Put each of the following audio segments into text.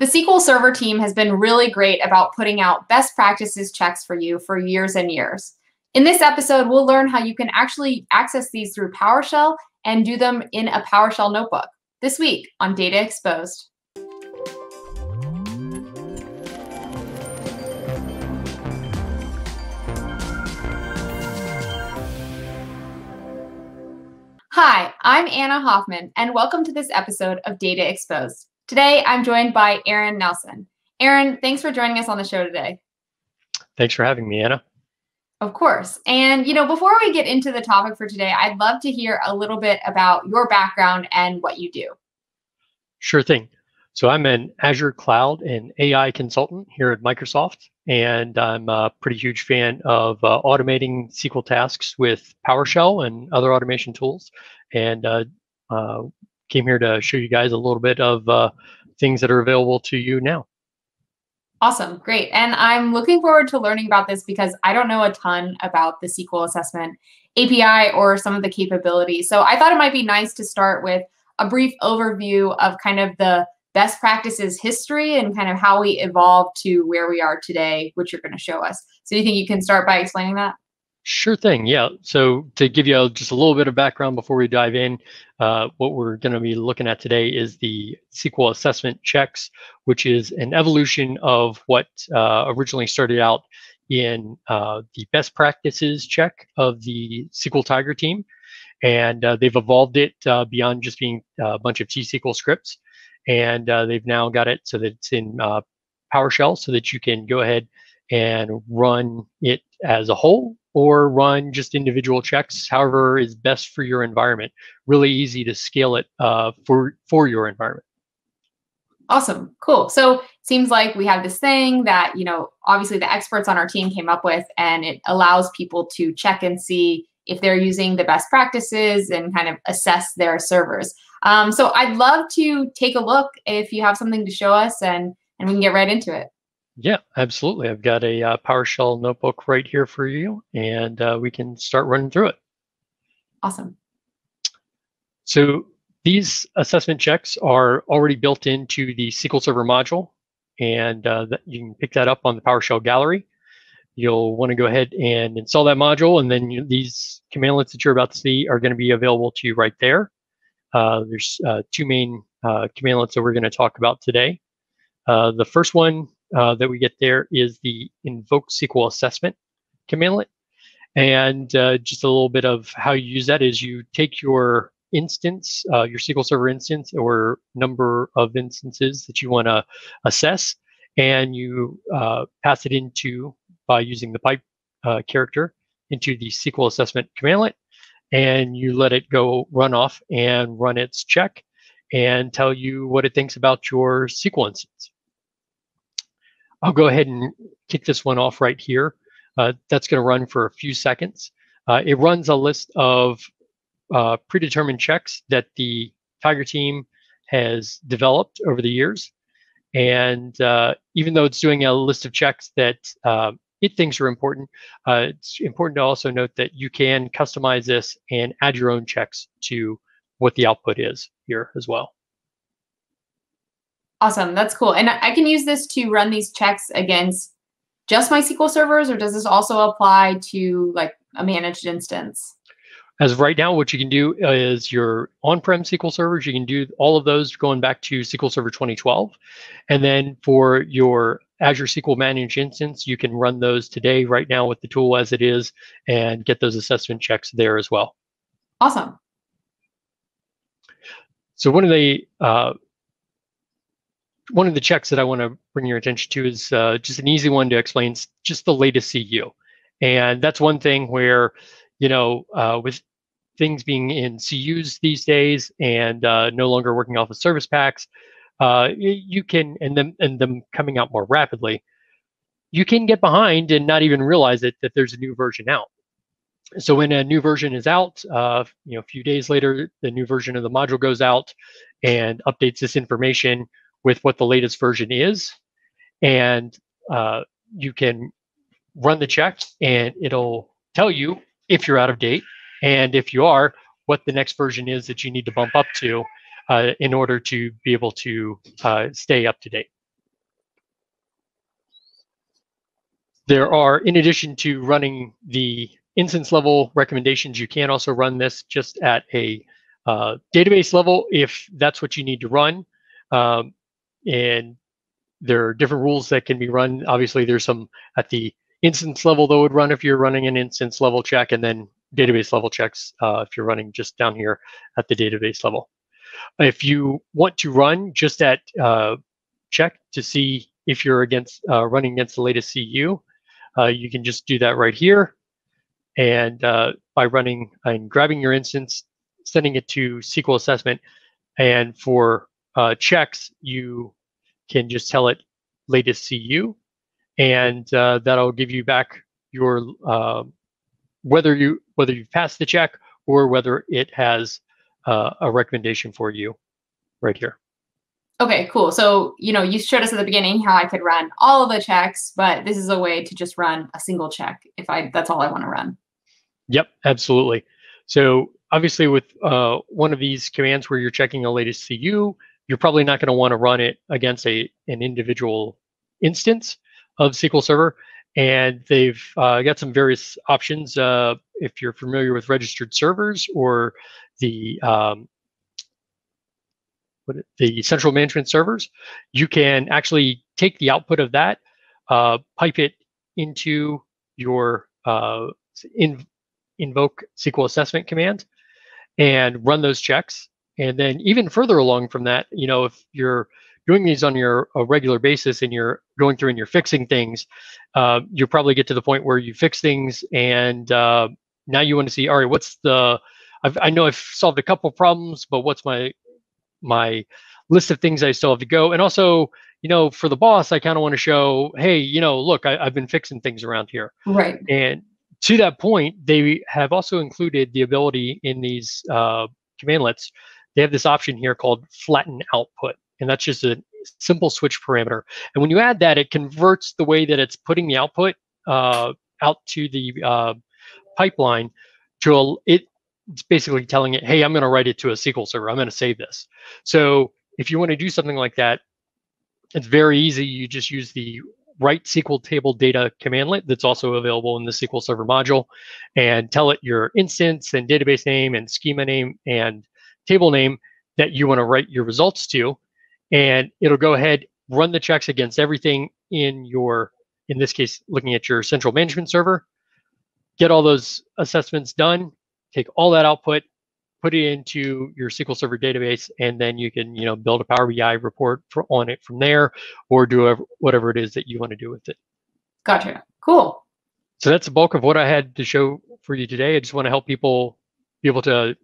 The SQL Server team has been really great about putting out best practices checks for you for years and years. In this episode, we'll learn how you can actually access these through PowerShell and do them in a PowerShell notebook. This week on Data Exposed. Hi, I'm Anna Hoffman, and welcome to this episode of Data Exposed. Today, I'm joined by Aaron Nelson. Aaron, thanks for joining us on the show today. Thanks for having me, Anna. Of course. And, you know, before we get into the topic for today, I'd love to hear a little bit about your background and what you do. Sure thing. So, I'm an Azure Cloud and AI consultant here at Microsoft, and I'm a pretty huge fan of uh, automating SQL tasks with PowerShell and other automation tools. And uh, uh, came here to show you guys a little bit of uh, things that are available to you now. Awesome, great. And I'm looking forward to learning about this because I don't know a ton about the SQL assessment API or some of the capabilities. So I thought it might be nice to start with a brief overview of kind of the best practices history and kind of how we evolved to where we are today, which you're going to show us. So do you think you can start by explaining that? Sure thing. Yeah. So to give you just a little bit of background before we dive in, uh, what we're going to be looking at today is the SQL assessment checks, which is an evolution of what uh, originally started out in uh, the best practices check of the SQL Tiger team. And uh, they've evolved it uh, beyond just being a bunch of T-SQL scripts. And uh, they've now got it so that it's in PowerShell so that you can go ahead and run it as a whole or run just individual checks, however is best for your environment. Really easy to scale it uh, for, for your environment. Awesome, cool. So seems like we have this thing that, you know, obviously the experts on our team came up with and it allows people to check and see if they're using the best practices and kind of assess their servers. Um, so I'd love to take a look if you have something to show us and, and we can get right into it. Yeah, absolutely. I've got a uh, PowerShell notebook right here for you, and uh, we can start running through it. Awesome. So these assessment checks are already built into the SQL Server module, and uh, that you can pick that up on the PowerShell gallery. You'll want to go ahead and install that module, and then you, these commandlets that you're about to see are going to be available to you right there. Uh, there's uh, two main uh, commandlets that we're going to talk about today. the first one uh, that we get there is the invoke SQL assessment commandlet. And uh, just a little bit of how you use that is you take your instance, uh, your SQL Server instance or number of instances that you want to assess, and you uh, pass it into by using the pipe uh, character into the SQL assessment commandlet, and you let it go run off and run its check and tell you what it thinks about your SQL instance. I'll go ahead and kick this one off right here. Uh, that's going to run for a few seconds. Uh, it runs a list of uh, predetermined checks that the Tiger team has developed over the years. And uh, even though it's doing a list of checks that uh, it thinks are important, uh, it's important to also note that you can customize this and add your own checks to what the output is here as well. Awesome. That's cool. And I can use this to run these checks against just my SQL servers, or does this also apply to like a managed instance? As of right now, what you can do is your on-prem SQL servers, you can do all of those going back to SQL Server 2012. And then for your Azure SQL Managed Instance, you can run those today, right now with the tool as it is, and get those assessment checks there as well. Awesome. So one of the uh, one of the checks that I want to bring your attention to is uh, just an easy one to explain. It's just the latest CU, and that's one thing where, you know, uh, with things being in CUs these days and uh, no longer working off of service packs, uh, you can and them and them coming out more rapidly, you can get behind and not even realize it that there's a new version out. So when a new version is out, uh, you know, a few days later, the new version of the module goes out and updates this information with what the latest version is, and uh, you can run the check, and it'll tell you if you're out of date, and if you are, what the next version is that you need to bump up to uh, in order to be able to uh, stay up to date. There are, in addition to running the instance level recommendations, you can also run this just at a uh, database level if that's what you need to run. Um, and there are different rules that can be run. Obviously, there's some at the instance level that would run if you're running an instance level check, and then database level checks uh, if you're running just down here at the database level. If you want to run just that uh, check to see if you're against uh, running against the latest CU, uh, you can just do that right here. And uh, by running and grabbing your instance, sending it to SQL assessment, and for uh, checks, you can just tell it latest CU, and uh, that'll give you back your uh, whether you whether you've passed the check or whether it has uh, a recommendation for you right here. Okay, cool. So, you know, you showed us at the beginning how I could run all of the checks, but this is a way to just run a single check if I that's all I want to run. Yep, absolutely. So obviously with uh, one of these commands where you're checking the latest CU, you're probably not going to want to run it against a an individual instance of SQL Server. And they've uh, got some various options. Uh, if you're familiar with registered servers or the um, the central management servers, you can actually take the output of that, uh, pipe it into your uh, in, invoke SQL assessment command, and run those checks. And then even further along from that, you know, if you're doing these on your a regular basis and you're going through and you're fixing things, uh, you'll probably get to the point where you fix things and uh, now you want to see, all right, what's the I've, i know I've solved a couple problems, but what's my my list of things I still have to go? And also, you know, for the boss, I kind of want to show, hey, you know, look, I, have been fixing things around here. Right. And to that point, they have also included the ability in these uh, commandlets. They have this option here called flatten output, and that's just a simple switch parameter. And when you add that, it converts the way that it's putting the output uh, out to the uh, pipeline to a, it it's basically telling it, hey, I'm going to write it to a SQL server. I'm going to save this. So if you want to do something like that, it's very easy. You just use the write SQL table data commandlet that's also available in the SQL Server module and tell it your instance and database name and schema name and table name that you want to write your results to. And it'll go ahead, run the checks against everything in your, in this case, looking at your central management server, get all those assessments done, take all that output, put it into your SQL Server database, and then you can you know build a Power BI report for, on it from there, or do whatever it is that you want to do with it. Gotcha. Cool. So that's the bulk of what I had to show for you today. I just want to help people be able to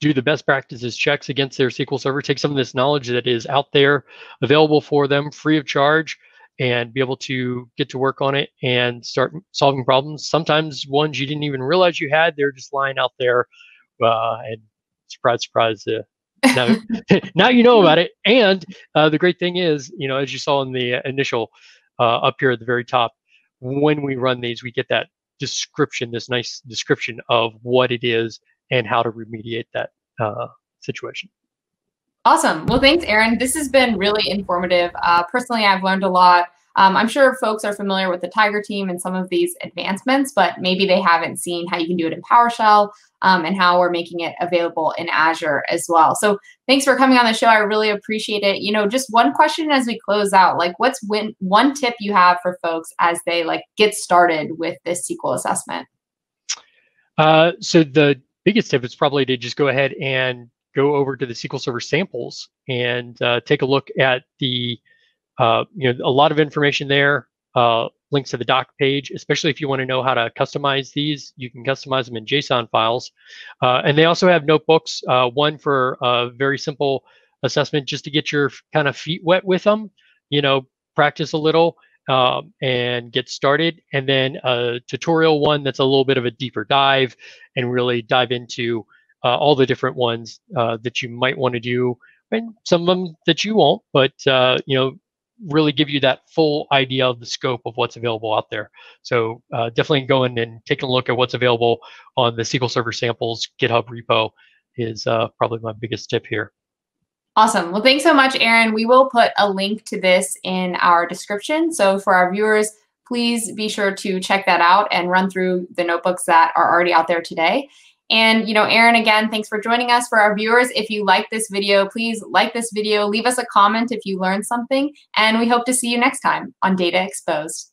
do the best practices checks against their SQL Server, take some of this knowledge that is out there available for them free of charge, and be able to get to work on it and start solving problems. Sometimes ones you didn't even realize you had, they're just lying out there. Uh, and surprise, surprise, uh, now, now you know about it. And uh, the great thing is, you know, as you saw in the initial uh, up here at the very top, when we run these, we get that description, this nice description of what it is and how to remediate that uh, situation. Awesome. Well, thanks, Aaron. This has been really informative. Uh, personally, I've learned a lot. Um, I'm sure folks are familiar with the Tiger team and some of these advancements, but maybe they haven't seen how you can do it in PowerShell um, and how we're making it available in Azure as well. So thanks for coming on the show. I really appreciate it. You know, just one question as we close out, like what's win- one tip you have for folks as they like get started with this SQL assessment? Uh, so the biggest tip is probably to just go ahead and go over to the SQL Server samples and uh, take a look at the, uh, you know, a lot of information there, uh, links to the doc page, especially if you want to know how to customize these, you can customize them in JSON files. Uh, and they also have notebooks, uh, one for a very simple assessment just to get your kind of feet wet with them, you know, practice a little. Um, and get started. And then a tutorial one that's a little bit of a deeper dive and really dive into uh, all the different ones uh, that you might want to do, and some of them that you won't, but uh, you know, really give you that full idea of the scope of what's available out there. So uh, definitely go in and take a look at what's available on the SQL Server samples GitHub repo is uh, probably my biggest tip here. Awesome. Well, thanks so much, Aaron. We will put a link to this in our description. So for our viewers, please be sure to check that out and run through the notebooks that are already out there today. And, you know, Aaron, again, thanks for joining us. For our viewers, if you like this video, please like this video, leave us a comment if you learned something, and we hope to see you next time on Data Exposed.